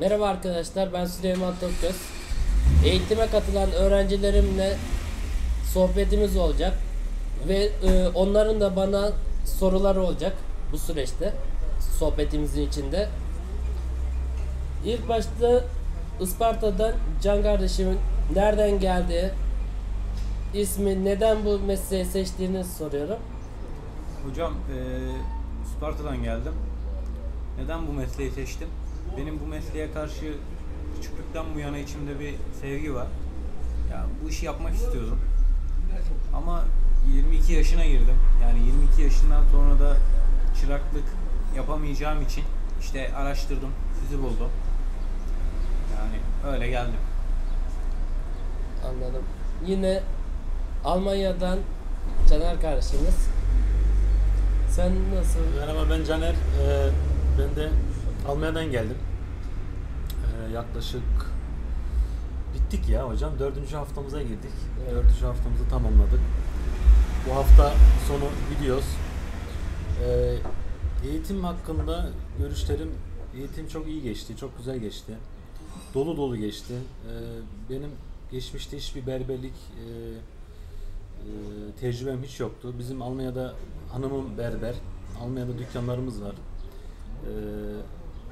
Merhaba arkadaşlar ben Süleyman Tokgöz. Eğitime katılan öğrencilerimle sohbetimiz olacak ve e, onların da bana soruları olacak bu süreçte sohbetimizin içinde. İlk başta Isparta'dan Can kardeşimin nereden geldiği, ismi, neden bu mesleği seçtiğini soruyorum. Hocam eee Sparta'dan geldim. Neden bu mesleği seçtim? Benim bu mesleğe karşı küçüklükten bu yana içimde bir sevgi var. Ya bu işi yapmak istiyordum. Ama 22 yaşına girdim. Yani 22 yaşından sonra da çıraklık yapamayacağım için işte araştırdım, sizi buldum. Yani öyle geldim. Anladım. Yine Almanya'dan Caner kardeşimiz. Sen nasıl? Merhaba ben Caner. Ee, ben de Almanya'dan geldim. Ee, yaklaşık bittik ya hocam. Dördüncü haftamıza girdik. Evet. Dördüncü haftamızı tamamladık. Bu hafta sonu gidiyoruz. Ee, eğitim hakkında görüşlerim eğitim çok iyi geçti, çok güzel geçti. Dolu dolu geçti. Ee, benim geçmişte hiçbir berberlik e, e, tecrübem hiç yoktu. Bizim Almanya'da hanımım berber. Almanya'da dükkanlarımız var. Ee,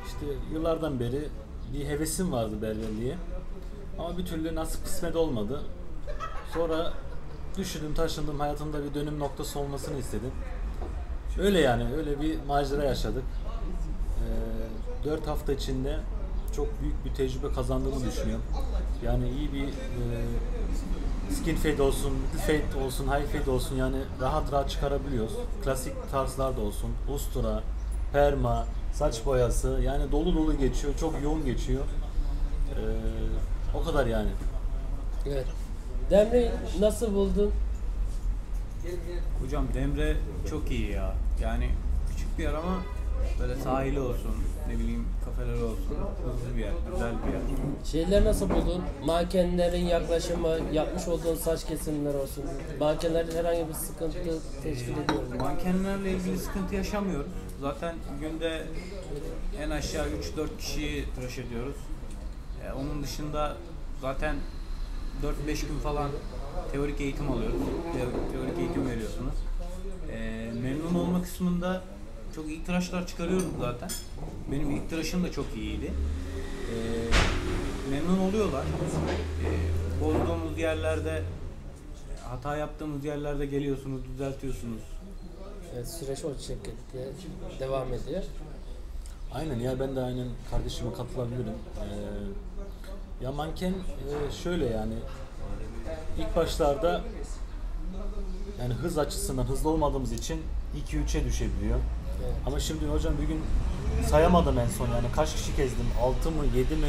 işte yıllardan beri bir hevesim vardı berberliğe. Ama bir türlü nasip kısmet olmadı. Sonra düşündüm, taşındım, hayatımda bir dönüm noktası olmasını istedim. Öyle yani, öyle bir macera yaşadık. Ee, 4 hafta içinde çok büyük bir tecrübe kazandığımı düşünüyorum. Yani iyi bir e, skin fade olsun, fade olsun, high fade olsun yani rahat rahat çıkarabiliyoruz. Klasik tarzlar da olsun, ustura, perma, saç boyası yani dolu dolu geçiyor, çok yoğun geçiyor. Ee, o kadar yani. Evet. Demre'yi nasıl buldun? Hocam Demre çok iyi ya. Yani küçük bir yer ama böyle sahili olsun, ne bileyim kafeleri olsun. Hızlı bir yer, güzel bir yer. Şeyleri nasıl buldun? Mankenlerin yaklaşımı, yapmış olduğun saç kesimleri olsun. Mankenler herhangi bir sıkıntı teşkil ediyor mu? Mankenlerle ilgili sıkıntı yaşamıyoruz. Zaten günde en aşağı 3-4 kişiyi tıraş ediyoruz. Ee, onun dışında zaten 4-5 gün falan teorik eğitim alıyoruz. Teo- Teorik eğitim veriyorsunuz. Ee, memnun olma kısmında çok iyi tıraşlar çıkarıyoruz zaten. Benim ilk tıraşım da çok iyiydi. Ee, memnun oluyorlar. Ee, bozduğumuz yerlerde hata yaptığımız yerlerde geliyorsunuz, düzeltiyorsunuz. Evet, süreç o şekilde devam ediyor. Aynen ya ben de aynen kardeşime katılabilirim. Ee, ya manken e, şöyle yani ilk başlarda yani hız açısından hızlı olmadığımız için 2-3'e düşebiliyor. Evet. Ama şimdi hocam bir gün sayamadım en son yani kaç kişi gezdim 6 mı 7 mi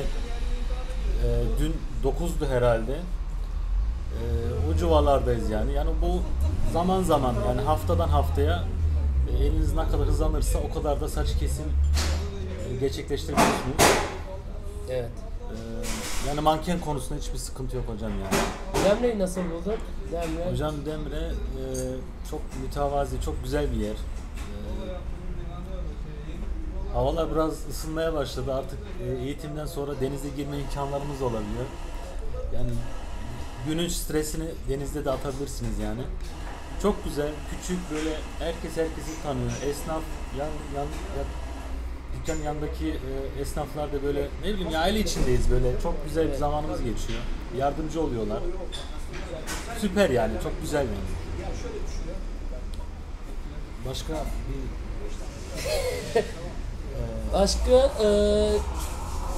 Ee, dün 9'du herhalde. Ee, o civarlardayız yani. Yani bu zaman zaman yani haftadan haftaya e, eliniz ne kadar hızlanırsa o kadar da saç kesim e, gerçekleştirebiliyorsunuz. Evet. Ee, yani manken konusunda hiçbir sıkıntı yok hocam yani. Demre'yi nasıl buldun? Demre. Hocam Demre e, çok mütevazi, çok güzel bir yer. E, havalar biraz ısınmaya başladı. Artık e, eğitimden sonra denize girme imkanlarımız olabiliyor. Yani günün stresini denizde de atabilirsiniz yani. Çok güzel, küçük böyle herkes herkesi tanıyor. Esnaf yan yan, yan dükkan yanındaki e, esnaflar da böyle ne bileyim ya aile içindeyiz böyle. Çok güzel bir zamanımız geçiyor. Yardımcı oluyorlar. Süper yani çok güzel yani. Başka bir Başka e,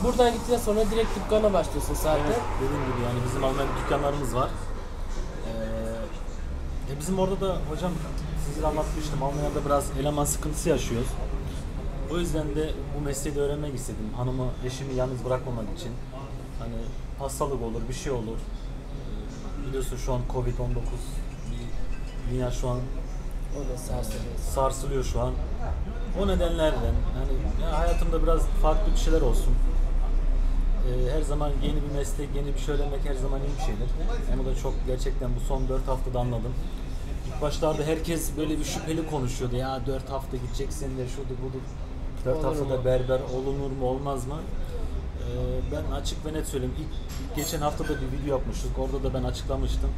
buradan gittikten sonra direkt dükkana başlıyorsun zaten. Evet, dediğim gibi yani bizim Almanya dükkanlarımız var. E bizim orada da hocam size anlatmıştım Almanya'da biraz eleman sıkıntısı yaşıyoruz. O yüzden de bu mesleği de öğrenmek istedim. Hanımı, eşimi yalnız bırakmamak için. Hani hastalık olur, bir şey olur. Ee, biliyorsun şu an Covid-19 bir dünya şu an O da sarsılıyor. sarsılıyor şu an. O nedenlerden yani ya hayatımda biraz farklı bir şeyler olsun. Ee, her zaman yeni bir meslek, yeni bir şey öğrenmek her zaman iyi bir şeydir. Onu da çok gerçekten bu son 4 haftada anladım. İlk başlarda herkes böyle bir şüpheli konuşuyordu. Ya 4 hafta gideceksin de şudur budur. 4 Olur haftada mu? berber olunur mu olmaz mı? Ee, ben açık ve net söyleyeyim. İlk, geçen hafta da bir video yapmıştık. Orada da ben açıklamıştım.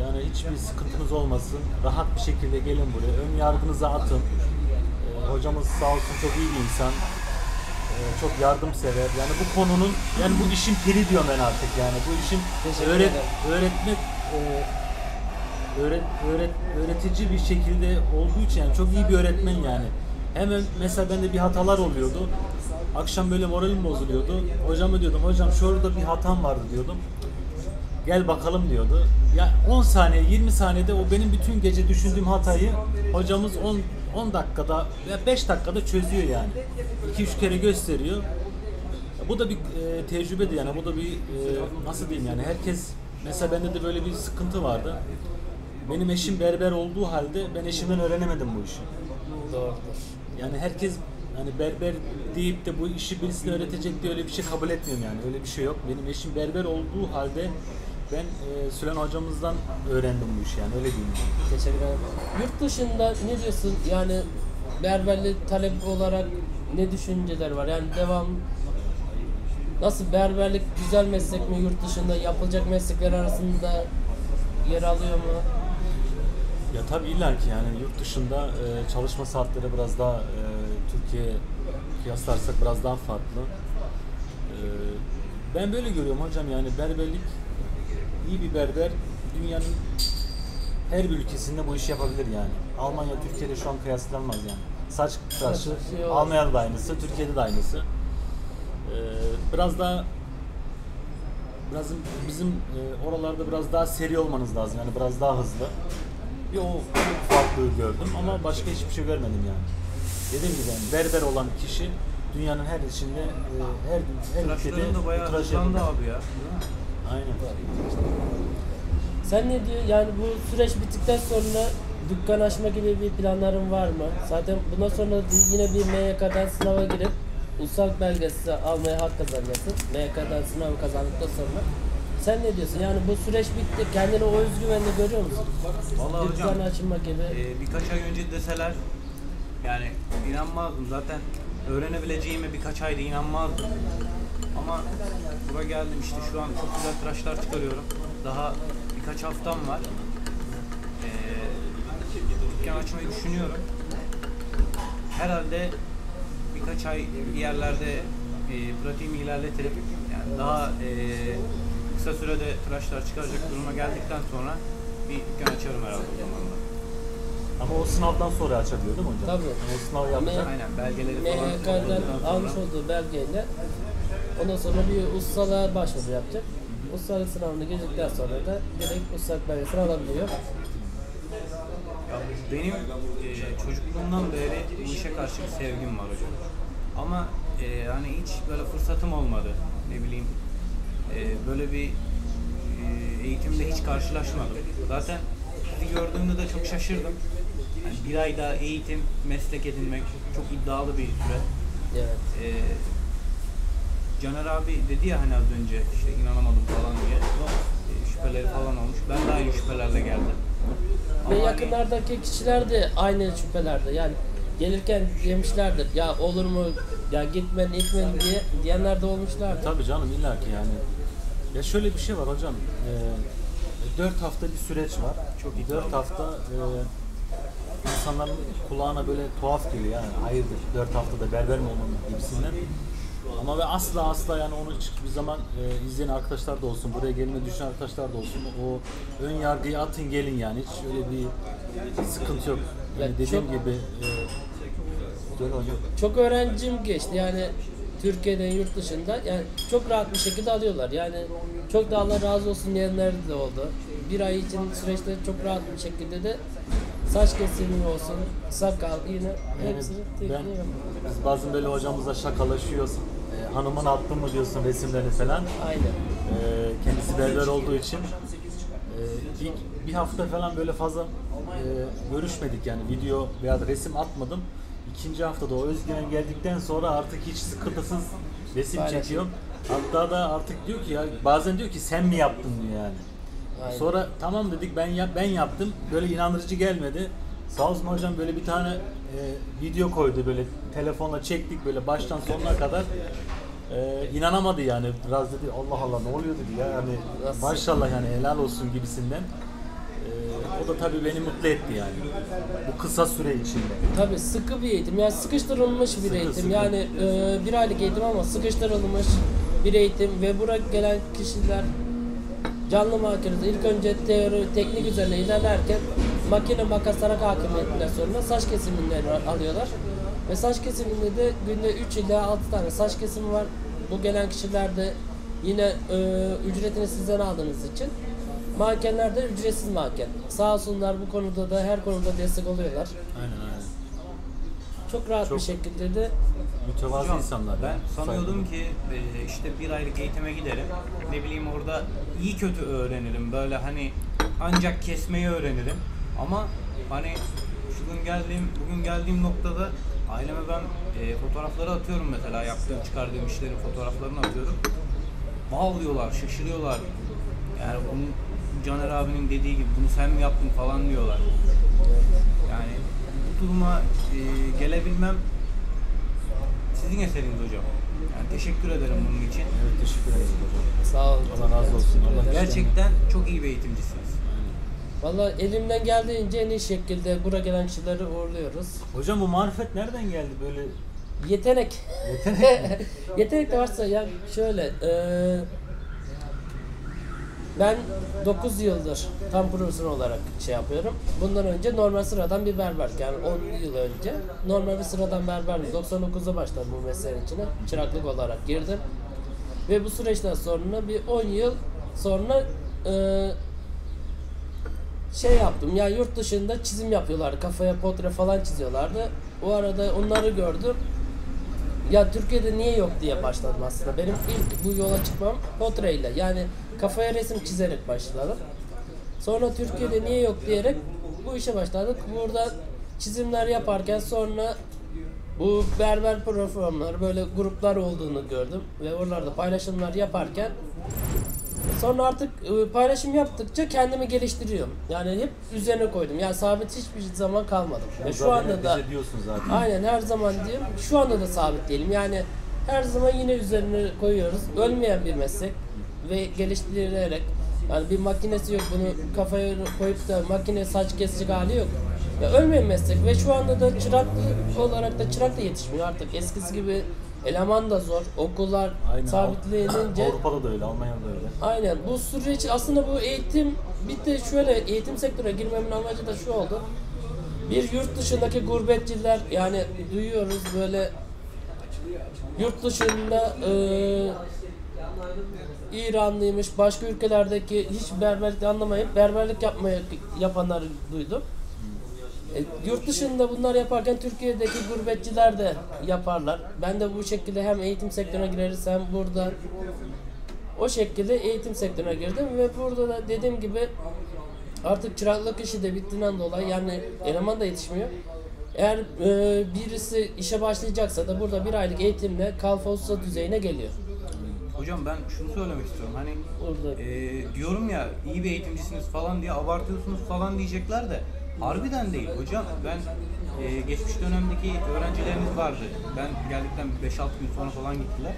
Yani hiçbir sıkıntınız olmasın. Rahat bir şekilde gelin buraya. Ön yargınızı atın. Ee, hocamız sağ olsun çok iyi bir insan. Ee, çok yardımsever. Yani bu konunun, yani bu işin piri diyorum ben artık yani. Bu işin öğret, öğretmek, e, öğret, öğret, öğretici bir şekilde olduğu için yani çok iyi bir öğretmen yani. Hemen mesela bende bir hatalar oluyordu. Akşam böyle moralim bozuluyordu. Hocama diyordum, hocam şurada bir hatam vardı diyordum. Gel bakalım diyordu. Ya 10 saniye, 20 saniyede o benim bütün gece düşündüğüm hatayı hocamız 10 10 dakikada veya 5 dakikada çözüyor yani. 2-3 kere gösteriyor. Bu da bir e, tecrübedir yani. Bu da bir e, nasıl diyeyim yani herkes mesela bende de böyle bir sıkıntı vardı. Benim eşim berber olduğu halde ben eşimden öğrenemedim bu işi. Doğrudur. Yani herkes hani berber deyip de bu işi birisine öğretecek diye öyle bir şey kabul etmiyorum yani. Öyle bir şey yok. Benim eşim berber olduğu halde ben e, Sülen hocamızdan öğrendim bu işi yani öyle diyeyim. Teşekkür ederim. Yurt dışında ne diyorsun? Yani berberlik talep olarak ne düşünceler var? Yani devam nasıl berberlik güzel meslek mi yurt dışında yapılacak meslekler arasında yer alıyor mu? Ya tabii illa ki yani yurt dışında e, çalışma saatleri biraz daha e, Türkiye kıyaslarsak biraz daha farklı. E, ben böyle görüyorum hocam yani berberlik iyi bir berber dünyanın her bir ülkesinde bu işi yapabilir yani. Almanya Türkiye'de şu an kıyaslanmaz yani. Saç tıraşı. Almanya'da da aynısı, Türkiye'de de aynısı. E, biraz daha biraz bizim e, oralarda biraz daha seri olmanız lazım yani biraz daha hızlı. Bir o farklılığı gördüm ama başka hiçbir şey görmedim yani. Dediğim gibi yani berber olan kişi dünyanın her içinde e, her her ülkede Tıraşların da bayağı tıraş hızlandı abi ya. Aynen. Sen ne diyor? Yani bu süreç bittikten sonra dükkan açma gibi bir planların var mı? Zaten bundan sonra yine bir MYK'dan sınava girip ulusal belgesi almaya hak kazanacaksın. MYK'dan sınavı kazandıktan sonra. Sen ne diyorsun? Yani bu süreç bitti. Kendini o özgüvenle görüyor musun? Vallahi Dükkan hocam açma gibi. e, birkaç ay önce deseler yani inanmazdım zaten öğrenebileceğime birkaç ayda inanmazdım. Ama buraya geldim işte şu an çok güzel tıraşlar çıkarıyorum. Daha birkaç haftam var. Ee, dükkan açmayı düşünüyorum. Herhalde birkaç ay bir yerlerde e, pratiğimi ilerleterek yani daha e, kısa sürede tıraşlar çıkaracak duruma geldikten sonra bir dükkan açarım herhalde o zaman da. Ama o sınavdan sonra açabiliyor değil mi hocam? Tabii. Yani o sınavı yapacak. Aynen belgeleri falan sonra- almış olduğu belgeyle ondan sonra bir ustalığa başvuru yapacak. Ustalık sınavını girdikten sonra da direkt ustalık belgesini alabiliyor. Ya benim e, çocukluğumdan beri bu işe karşı bir sevgim var hocam. Ama e, hani hiç böyle fırsatım olmadı. Ne bileyim e, böyle bir e, eğitimde hiç karşılaşmadım. Zaten sizi gördüğümde de çok şaşırdım. Yani bir ayda eğitim, meslek edinmek çok iddialı bir süre. Evet. E, Caner abi dedi ya hani az önce işte inanamadım falan diye e, şüpheleri falan olmuş. Ben daha iyi şüphelerle geldim. Ve Ama hani- yakınlardaki kişiler de aynı şüphelerde. Yani gelirken yemişlerdir. Ya olur mu? Ya gitmen, gitmen diye diyenler de olmuşlardır. Tabii canım illa ki yani. Ya şöyle bir şey var hocam. E, 4 hafta bir süreç var. Çok iyi 4 tabii. hafta e, insanların kulağına böyle tuhaf geliyor yani. Hayırdır 4 haftada berber mi olmalı gibisinden. Ama ve asla asla yani onu hiçbir zaman e, izleyen arkadaşlar da olsun, buraya gelme düşünen arkadaşlar da olsun o ön yargıyı atın gelin yani hiç öyle bir sıkıntı yok. Yani Ya dediğim çok- gibi e. Çok öğrencim geçti yani Türkiye'den yurt dışında yani çok rahat bir şekilde alıyorlar. Yani çok da Allah razı olsun diyenler de oldu. Bir ay için süreçte çok rahat bir şekilde de saç kesimi olsun, sakal, Yani hepsini ben, tek yapıyor. biz bazen böyle hocamızla şakalaşıyoruz. E, hanımın attın mı diyorsun resimlerini falan. Aynen. E, kendisi berber olduğu için e, ilk bir hafta falan böyle fazla e, görüşmedik yani video veya resim atmadım. İkinci haftada o özgüven geldikten sonra artık hiç sıkıntısız resim çekiyorum. Hatta da artık diyor ki ya bazen diyor ki sen mi yaptın diyor yani. Aynen. Sonra tamam dedik ben yap ben yaptım. Böyle inandırıcı gelmedi. Sağ olsun hocam böyle bir tane e, video koydu böyle telefonla çektik böyle baştan sonuna kadar. Ee, inanamadı yani. Biraz dedi Allah Allah ne oluyor dedi ya. Yani maşallah yani helal olsun gibisinden. O da tabii beni mutlu etti yani. Bu kısa süre içinde. Tabii sıkı bir eğitim. Yani sıkıştırılmış bir Sıkı, eğitim. sıkı. Yani e, bir aylık eğitim ama sıkıştırılmış bir eğitim ve buraya gelen kişiler canlı makinede ilk önce teori, teknik üzerine ilerlerken makine makaslara hakimiyetinden sonra saç kesimlerini alıyorlar. Ve saç kesiminde de günde 3 ila 6 tane saç kesimi var. Bu gelen kişiler de yine e, ücretini sizden aldığınız için Mankenler de ücretsiz manken. Sağ olsunlar bu konuda da her konuda destek oluyorlar. Aynen aynen. Çok rahat Çok- bir şekilde de Mütevazı Hocam, insanlar. Ben yani. sanıyordum ki e, işte bir aylık eğitime giderim. Ne bileyim orada iyi kötü öğrenirim. Böyle hani ancak kesmeyi öğrenirim. Ama hani şu gün geldiğim, bugün geldiğim noktada aileme ben e, fotoğrafları atıyorum mesela yaptığım çıkardığım işlerin fotoğraflarını atıyorum. Wow diyorlar, şaşırıyorlar. Yani bunu Caner abinin dediği gibi bunu sen mi yaptın falan diyorlar. Yani bu duruma e, gelebilmem sizin eseriniz hocam. Yani teşekkür ederim bunun için. Evet teşekkür ederim hocam. sağ olun. Allah razı olsun. Allah Gerçekten çok iyi bir eğitimcisiniz. Valla elimden geldiğince en iyi şekilde buraya gelen kişileri uğurluyoruz. Hocam bu marifet nereden geldi böyle? Yetenek. Yetenek mi? Yetenek de varsa ya şöyle eee, ben 9 yıldır tam profesyonel olarak şey yapıyorum. Bundan önce normal sıradan bir berber yani 10 yıl önce normal bir sıradan berberdim. 99'da başladım bu mesleğin içine. Çıraklık olarak girdim. Ve bu süreçten sonra bir 10 yıl sonra eee, şey yaptım ya yurt dışında çizim yapıyorlardı kafaya portre falan çiziyorlardı o arada onları gördüm ya Türkiye'de niye yok diye başladım aslında benim ilk bu yola çıkmam portreyle yani kafaya resim çizerek başladım sonra Türkiye'de niye yok diyerek bu işe başladık burada çizimler yaparken sonra bu berber platformları böyle gruplar olduğunu gördüm ve oralarda paylaşımlar yaparken Sonra artık e, paylaşım yaptıkça kendimi geliştiriyorum. Yani hep üzerine koydum. Yani sabit hiçbir zaman kalmadım. Şu Zaten anda da diyorsun zaten. aynen her zaman diyorum. Şu anda da sabit değilim. Yani her zaman yine üzerine koyuyoruz. Ölmeyen bir meslek ve geliştirilerek yani bir makinesi yok bunu kafaya koyup da makine saç kesecek hali yok. Ya ölmeyen meslek ve şu anda da çırak olarak da çırak da yetişmiyor artık. Eskisi gibi eleman da zor. Okullar Aynen. sabitlenince Avrupa'da da öyle, Almanya'da da öyle. Aynen. Bu süreç aslında bu eğitim bir de şöyle eğitim sektörüne girmemin amacı da şu oldu. Bir yurt dışındaki gurbetçiler yani duyuyoruz böyle yurt dışında eee İranlıymış, başka ülkelerdeki hiç berberlik anlamayıp berberlik yapmaya yapanları duydum. E, yurt dışında bunlar yaparken Türkiye'deki gurbetçiler de yaparlar. Ben de bu şekilde hem eğitim sektörüne gireriz hem burada o şekilde eğitim sektörüne girdim ve burada da dediğim gibi artık çıraklık işi de bittiğinden dolayı yani eleman da yetişmiyor. Eğer e, birisi işe başlayacaksa da burada bir aylık eğitimle kalfa usta düzeyine geliyor. Hocam ben şunu söylemek istiyorum. Hani Orada e, diyorum ya iyi bir eğitimcisiniz falan diye abartıyorsunuz falan diyecekler de harbiden değil hocam. Ben e, geçmiş dönemdeki öğrencilerimiz vardı. Ben geldikten 5-6 gün sonra falan gittiler.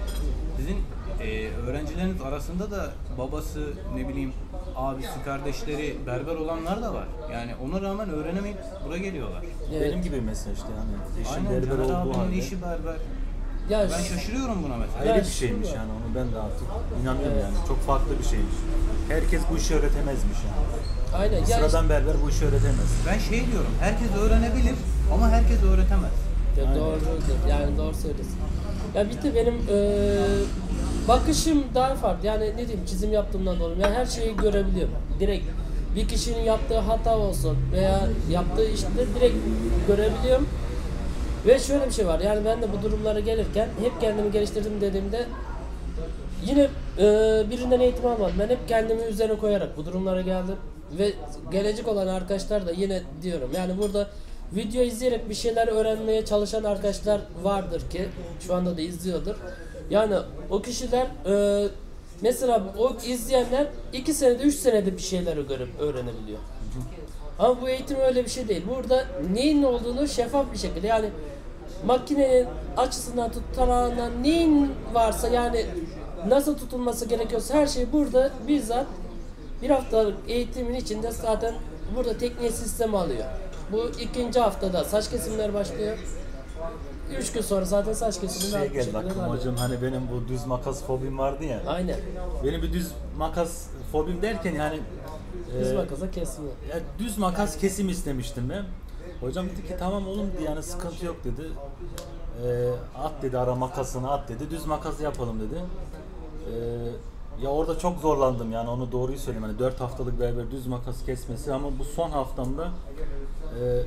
Sizin e, öğrencileriniz arasında da babası ne bileyim abisi kardeşleri berber olanlar da var. Yani ona rağmen öğrenemeyip buraya geliyorlar. Evet. Benim gibi mesela işte yani. Eşim Aynen berber Caner olduğu abinin halde. işi berber. Ya Ben şaşırıyorum buna mesela. Ayrı bir şeymiş yani onu ben de artık inanıyorum Evet. yani. Çok farklı bir şeymiş. Herkes bu işi öğretemezmiş yani. aynen ya Sıradan berber bu işi öğretemez. Ben şey diyorum, herkes öğrenebilir ama herkes öğretemez. Ya Aynen. doğrudur. Yani doğru söylüyorsun. Ya bir de benim eee, bakışım daha farklı. Yani ne diyeyim çizim yaptığımdan dolayı. Yani her şeyi görebiliyorum. Direkt bir kişinin yaptığı hata olsun veya yaptığı işte direkt görebiliyorum. Ve şöyle bir şey var. Yani ben de bu durumlara gelirken hep kendimi geliştirdim dediğimde yine e, birinden eğitim almadım. Ben hep kendimi üzerine koyarak bu durumlara geldim. Ve gelecek olan arkadaşlar da yine diyorum. Yani burada video izleyerek bir şeyler öğrenmeye çalışan arkadaşlar vardır ki şu anda da izliyordur. Yani o kişiler e, mesela o izleyenler 2 senede 3 senede bir şeyleri görüp öğrenebiliyor. Ama bu eğitim öyle bir şey değil. Burada neyin ne olduğunu şeffaf bir şekilde yani makinenin açısından tut neyin varsa yani nasıl tutulması gerekiyorsa her şey burada bizzat bir haftalık eğitimin içinde zaten burada tekniği sistem alıyor. Bu ikinci haftada saç kesimler başlıyor. Üç gün sonra zaten saç kesimini Şey geldi aklıma hocam hani benim bu düz makas fobim vardı ya. Aynen. Benim bir düz makas fobim derken yani Biz e, makasa kesmiyor. ya düz makas kesim istemiştim ben. Hocam dedi ki tamam oğlum dedi yani sıkıntı yok dedi. E, at dedi ara makasını at dedi. Düz makas yapalım dedi. E, ya orada çok zorlandım yani onu doğruyu söyleyeyim. Hani 4 haftalık beraber düz makas kesmesi ama bu son haftamda e,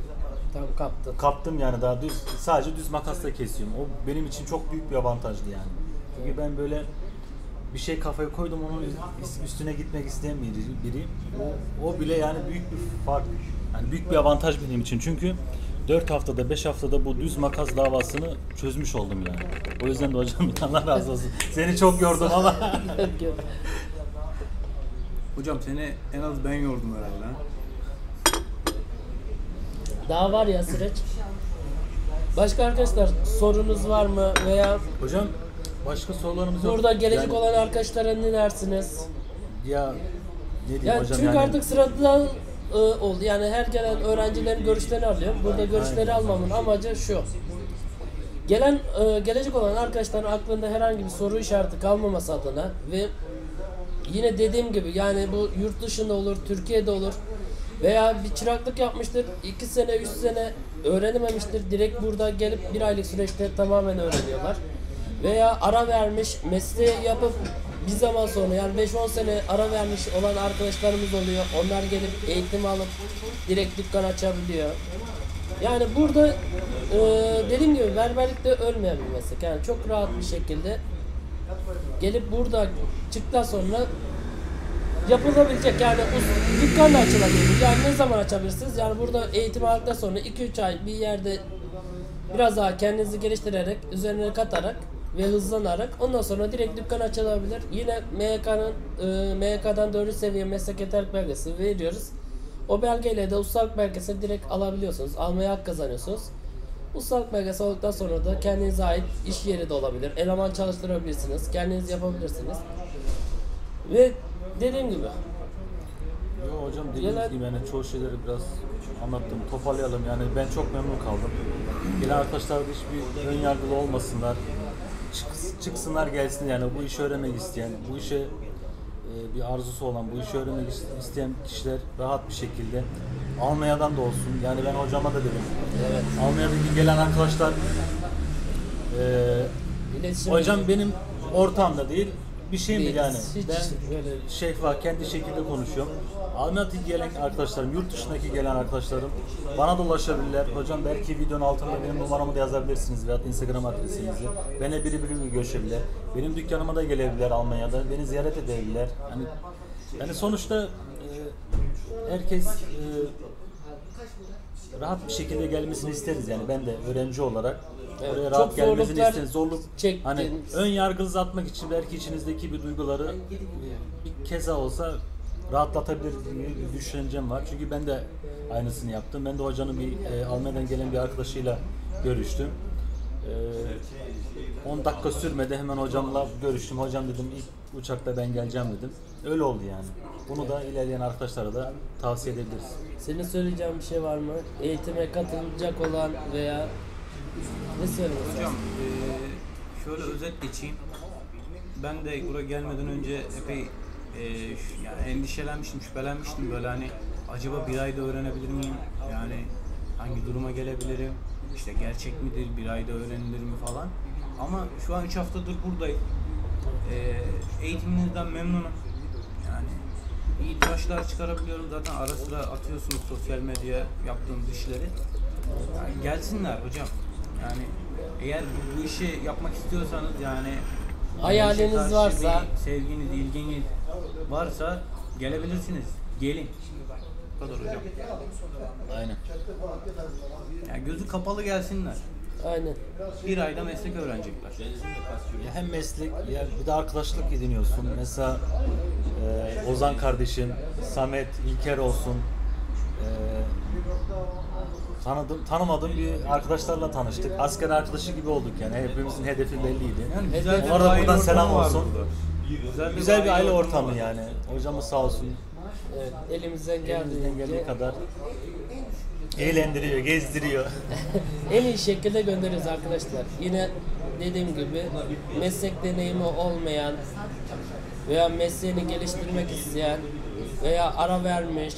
Tam kaptı. kaptım yani daha düz sadece düz makasla kesiyorum. O benim için çok büyük bir avantajdı yani. Çünkü ben böyle bir şey kafaya koydum onun üst- üstüne gitmek isteyen biri, biri. O, o bile yani büyük bir fark. Yani büyük bir avantaj benim için. Çünkü 4 haftada 5 haftada bu düz makas davasını çözmüş oldum yani. O yüzden de hocam Allah razı olsun. Seni çok yordum ama. Hocam seni en az ben yordum herhalde. ha? Daha var ya süreç. Başka arkadaşlar sorunuz var mı veya hocam başka sorularımız yok. burada gelecek Yani- olan arkadaşlara ne dersiniz? Ya ne diyeyim Yani hocam çünkü yani. artık sırada e, oldu. Yani her gelen öğrencilerin görüşlerini alıyorum. Burada görüşleri almamın amacı şu. Gelen e, gelecek olan arkadaşların aklında herhangi bir soru işareti kalmaması adına ve yine dediğim gibi yani bu yurt dışında olur, Türkiye'de olur veya bir çıraklık yapmıştır, iki sene, üç sene öğrenememiştir. Direkt burada gelip bir aylık süreçte tamamen öğreniyorlar. Veya ara vermiş, mesleği yapıp bir zaman sonra yani 5-10 sene ara vermiş olan arkadaşlarımız oluyor. Onlar gelip eğitim alıp direkt dükkan açabiliyor. Yani burada e, dediğim gibi berberlikte ölmeyen bir meslek. Yani çok rahat bir şekilde gelip burada çıktıktan sonra yapılabilecek yani dükkan da açılabilir. Yani ne zaman açabilirsiniz? Yani burada eğitim aldıktan sonra 2-3 ay bir yerde biraz daha kendinizi geliştirerek, üzerine katarak ve hızlanarak ondan sonra direkt dükkan açılabilir. Yine MYK'nın e, MYK'dan 4. seviye meslek yeterlik belgesi veriyoruz. O belgeyle de ustalık belgesini direkt alabiliyorsunuz. Almaya hak kazanıyorsunuz. Ustalık belgesi olduktan sonra da kendinize ait iş yeri de olabilir. Eleman çalıştırabilirsiniz. Kendiniz yapabilirsiniz. Ve dediğim gibi Yo hocam dediğiniz Genel- gibi yani çoğu şeyleri biraz anlattım. Toparlayalım yani ben çok memnun kaldım. Gelen arkadaşlar da hiçbir ön yargılı olmasınlar. Çık- çıksınlar gelsin yani bu işi öğrenmek isteyen, bu işe e, bir arzusu olan, bu işi öğrenmek is- isteyen kişiler rahat bir şekilde Almanya'dan da olsun. Yani ben hocama da dedim. evet. Almanya'daki gelen arkadaşlar e, İletişim hocam benim ortamda değil bir şey mi yani? hiç Ben böyle- şeffaf kendi şekilde konuşuyorum. Almanya'daki gelen arkadaşlarım, yurt dışındaki gelen arkadaşlarım bana da ulaşabilirler. Hocam belki videonun altına benim numaramı da yazabilirsiniz veya Instagram adresinizi. Benimle biri biri görüşebilir. Benim dükkanıma da gelebilirler Almanya'da. Beni ziyaret edebilirler. Hani yani sonuçta e, herkes e, rahat bir şekilde gelmesini isteriz yani ben de öğrenci olarak Evet, oraya çok rahat gelmesini zorluklar isteriz. Zorluk çektiniz. hani ön yargınızı atmak için belki içinizdeki bir duyguları bir keza olsa rahatlatabilir diye bir düşüncem var. Çünkü ben de aynısını yaptım. Ben de hocanın bir e, Almanya'dan gelen bir arkadaşıyla görüştüm. E, 10 dakika sürmedi hemen hocamla görüştüm. Hocam dedim ilk uçakta ben geleceğim dedim. Öyle oldu yani. Bunu da ilerleyen arkadaşlara da tavsiye edebiliriz. Senin söyleyeceğin bir şey var mı? Eğitime katılacak olan veya ne söylemek Hocam eee, şöyle özet geçeyim. Ben de buraya gelmeden önce epey ş- yani endişelenmiştim, şüphelenmiştim böyle hani acaba bir ayda öğrenebilir miyim? Yani hangi duruma gelebilirim? İşte gerçek midir? Bir ayda öğrenilir mi falan. Ama şu an 3 haftadır buradayım. Eee eğitiminizden memnunum. Yani iyi taşlar çıkarabiliyorum. Zaten ara sıra atıyorsunuz sosyal medyaya yaptığınız işleri. Yani gelsinler hocam. Yani eğer bu işi yapmak istiyorsanız yani Hayaliniz varsa- sevginiz, ilginiz varsa gelebilirsiniz. Gelin. Bu kadar hocam. Aynen. Yani gözü kapalı gelsinler. Aynen. Bir ayda meslek öğrenecekler. Ya hem meslek ya bir de arkadaşlık ediniyorsun. Mesela e, Ozan kardeşim, Samet, İlker olsun. E, tanıdım, tanımadığım bir arkadaşlarla tanıştık. Asker arkadaşı gibi olduk yani. Hepimizin hedefi belliydi. Yani güzel bir Ona da aile buradan ortamı selam var olsun. burada. Güzel, Güzel bir aile ortamı var. yani. Hocamız sağ olsun Evet, elimizden elimizden geldiği geldiğince kadar eğlendiriyor, gezdiriyor. en iyi şekilde gönderiyoruz arkadaşlar. Yine dediğim gibi meslek deneyimi olmayan veya mesleğini geliştirmek isteyen veya ara vermiş,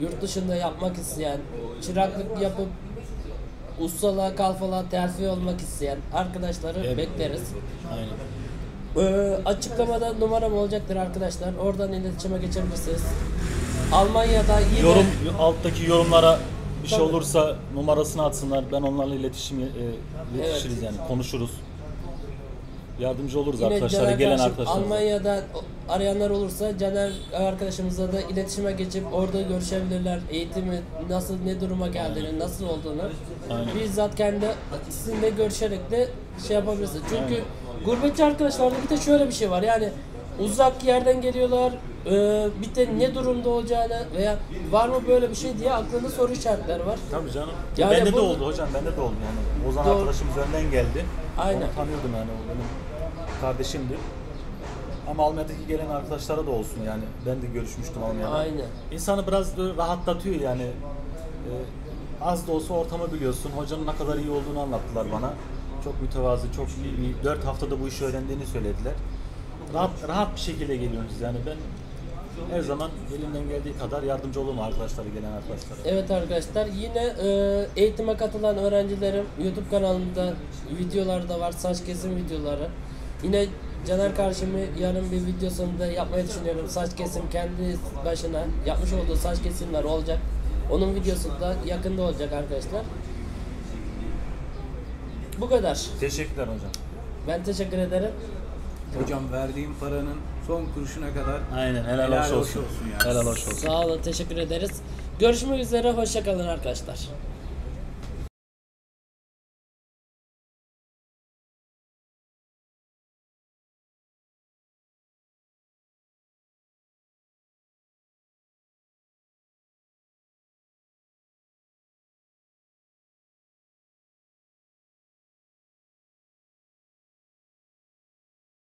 yurt dışında yapmak isteyen, çıraklık yapıp ustalığa, kalfalığa terfi olmak isteyen arkadaşları Evet. bekleriz. Aynen. Ee, açıklamada numaram olacaktır arkadaşlar. Oradan iletişime geçebilirsiniz. Almanya'da yine Yorum alttaki yorumlara bir şey Tabii. olursa numarasını atsınlar. Ben onlarla iletişim e, iletişiriz yani konuşuruz. Yardımcı oluruz Yine arkadaşlara, Caner gelen kardeşim, arkadaşlar. Almanya'da arayanlar olursa Caner arkadaşımızla da iletişime geçip orada görüşebilirler. Eğitimi nasıl, ne duruma geldiğini, nasıl olduğunu. Aynen. Bizzat kendi sizinle görüşerek de şey yapabilirsiniz. Çünkü gurbetçi arkadaşlarda bir de şöyle bir şey var. Yani uzak yerden geliyorlar. e, bir de ne durumda olacağını veya var mı böyle bir şey diye aklında soru işaretleri var. Tabii canım. Yani bende bu- de oldu hocam, bende de oldu yani. Ozan Doğru. arkadaşımız önden geldi. Aynen. Onu tanıyordum yani, o benim kardeşimdi. Ama Almanya'daki gelen arkadaşlara da olsun yani. Ben de görüşmüştüm Almanya'da. Aynen. İnsanı biraz rahatlatıyor yani. Ee, az da olsa ortamı biliyorsun. Hocanın ne kadar iyi olduğunu anlattılar bana. Çok mütevazı, çok iyi. 4 haftada bu işi öğrendiğini söylediler. Rahat, rahat bir şekilde geliyorsunuz yani. Ben her zaman elimden geldiği kadar yardımcı olurum arkadaşlara, gelen arkadaşlara. Evet arkadaşlar yine e, eğitime katılan öğrencilerim YouTube kanalında videoları da var saç kesim videoları. Yine Caner karşımı yarın bir videosunda yapmayı düşünüyorum. Saç kesim kendi başına yapmış olduğu saç kesimler olacak. Onun videosu da yakında olacak arkadaşlar. Bu kadar. Teşekkürler hocam. Ben teşekkür ederim. Hocam verdiğim paranın son kuruşuna kadar Aynen helal, Helal hoş hoş olsun. olsun yani. Helal hoş olsun. Sağ olun teşekkür ederiz. Görüşmek üzere hoşçakalın arkadaşlar.